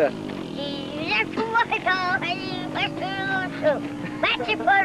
Match for